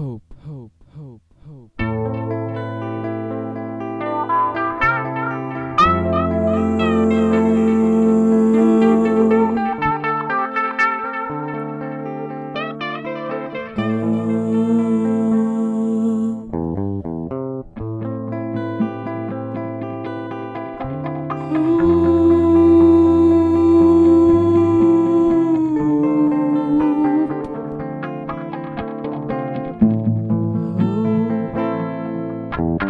hope, hope, hope, hope. The you.